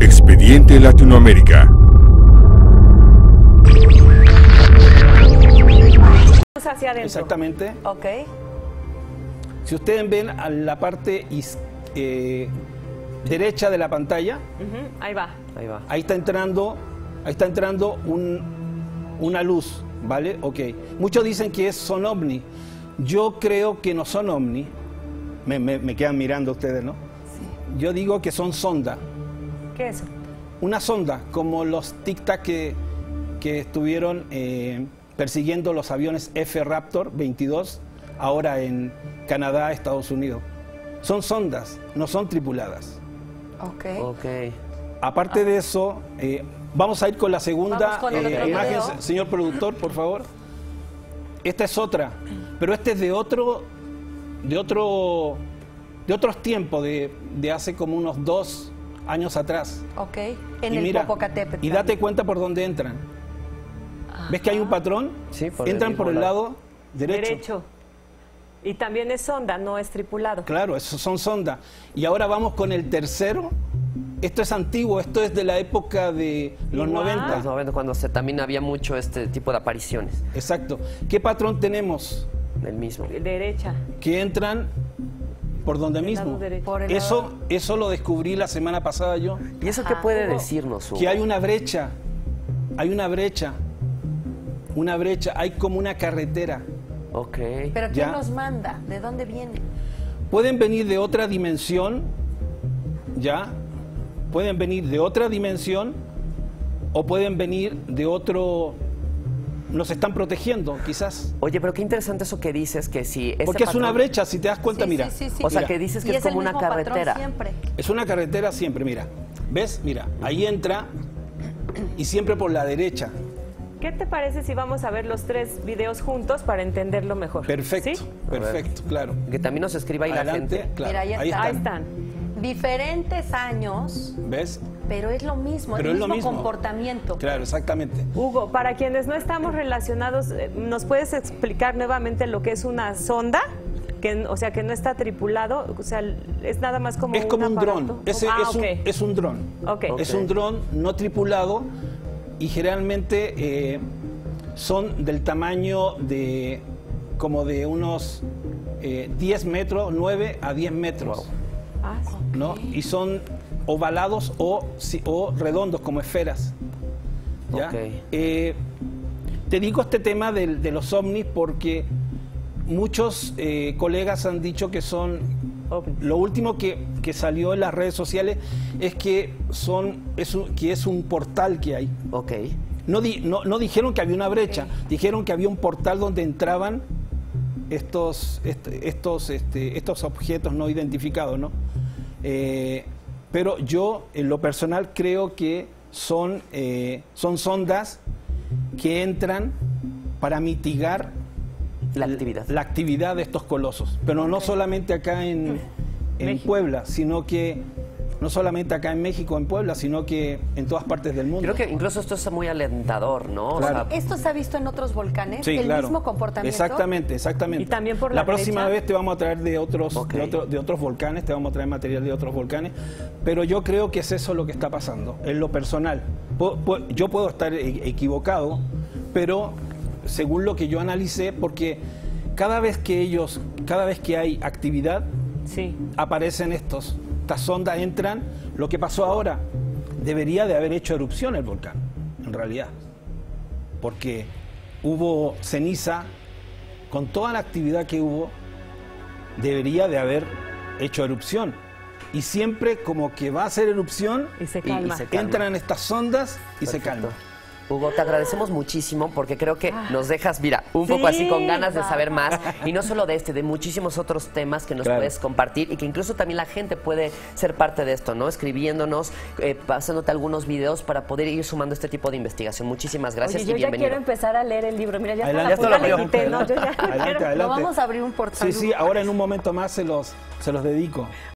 Expediente Latinoamérica. hacia adentro. Exactamente. Ok. Si ustedes ven a la parte eh, derecha de la pantalla, Ahí va. Ahí va. ahí está entrando, ahí está entrando un- una luz, ¿vale? Ok. Muchos dicen que es, son ovni. Yo creo que no son ovni. Me, me- me quedan mirando ustedes, ¿no? Yo digo que son sonda. ¿Qué es eso? Una sonda, como los tic-tac que, que estuvieron eh, persiguiendo los aviones F-Raptor 22, ahora en Canadá, Estados Unidos. Son sondas, no son tripuladas. Ok. Ok. Aparte de eso, eh, vamos a ir con la segunda con eh, imagen, video. señor productor, por favor. Esta es otra, pero este es de otro, de otro, de otros tiempos, de, de hace como unos dos años atrás. Ok. En Y el mira, Popocatépetl. Y date cuenta por dónde entran. ¿Ves que hay un patrón? Sí, por el entran por el lado derecho. Derecho. Y también es sonda, no es tripulado. Claro, esos son sonda. Y ahora vamos con el tercero. Esto es antiguo, esto es de la época de los Igual. 90. Los 90, cuando se, también había mucho este tipo de apariciones. Exacto. ¿Qué patrón tenemos? El mismo. Derecha. Que entran por donde mismo. Por Eso, lado- eso lo descubrí la semana pasada yo. ¿Y eso qué Ajá. puede decirnos, Hugo? Que hay una brecha. Hay una brecha. Una brecha. Hay como una carretera. Ok. Pero ¿quién Ya. los manda? ¿De dónde vienen? Pueden venir de otra dimensión, ¿ya? Pueden venir de otra dimensión o pueden venir de otro... Nos están protegiendo, quizás. Oye, pero qué interesante eso que dices, que si... ese Porque es una brecha, si te das cuenta, Sí, mira. sí, sí, sí. O sea, Mira, que dices que es, como una carretera. siempre. Es una carretera siempre, mira. ¿Ves? Mira, ahí entra y siempre por la derecha. ¿Qué te parece si vamos a ver los tres videos juntos para entenderlo mejor? Perfecto, ¿Sí? perfecto, claro. Que también nos escriba ahí la Adelante, gente. claro. Mira, ahí está. Ahí están. Diferentes años, ¿Ves? Pero es lo mismo, Pero el es lo mismo, mismo. comportamiento. Claro, exactamente. Hugo, para quienes no estamos relacionados, eh, ¿nos puedes explicar nuevamente lo que es una sonda? Que, o sea, que no está tripulado, o sea, es nada más como es como un dron. Ese ah, es, un, es un dron. Es un dron no tripulado y generalmente eh, son del tamaño de como de unos eh, 10 metros, 9 a 10 metros. Ah. ¿no? Y son ovalados o, si- o redondos como esferas. ¿ya? Eh, te digo este tema de, los ovnis porque muchos eh, colegas han dicho que son ovnis. lo último que, que salió en las redes sociales es que son es un- que es un portal que hay. Ok. No, di- no, no dijeron que había una brecha, dijeron que había un portal donde entraban estos, est- estos, este, estos objetos no identificados, ¿no? Eh, pero yo, en lo personal, creo que son, eh, son sondas que entran para mitigar La actividad. la actividad de estos colosos. Pero no solamente acá en, en. Puebla, sino que no solamente acá en México, en Puebla, sino que en todas partes del mundo. Creo que incluso esto es muy alentador, ¿no? O Claro. sea, ¿Esto se ha visto en otros volcanes? Sí, ¿El claro. mismo comportamiento? Exactamente, exactamente. Y también por la próxima vez te vamos a traer de otros, de, otro- de otros volcanes, te vamos a traer material de otros volcanes, pero yo creo que es eso lo que está pasando, en lo personal. Yo puedo estar e- equivocado, pero según lo que yo analicé, porque cada vez que ellos, cada vez que hay actividad, Sí. aparecen estos. Estas sondas entran. Lo que pasó ahora, debería de haber hecho erupción el volcán, en realidad. Porque hubo ceniza, con toda la actividad que hubo, debería de haber hecho erupción. Y siempre como que va a hacer erupción, Y se Y- y calma. se calma. entran estas sondas y se Perfecto. Hugo, te agradecemos muchísimo porque creo que nos dejas, mira, un poco Ah. Sí, así con ganas de saber más. Y no solo de este, de muchísimos otros temas que nos Claro. puedes compartir y que incluso también la gente puede ser parte de esto, ¿no? Escribiéndonos, eh, pasándote algunos videos para poder ir sumando este tipo de investigación. Muchísimas gracias Oye, y yo ya bienvenido. quiero empezar a leer el libro. Mira, ya Adelante. está la le quité, ¿no? Yo ya Adelante, quiero- adelante. Lo vamos a abrir un portal. Sí, sí, ahora en un momento más se los, se los dedico.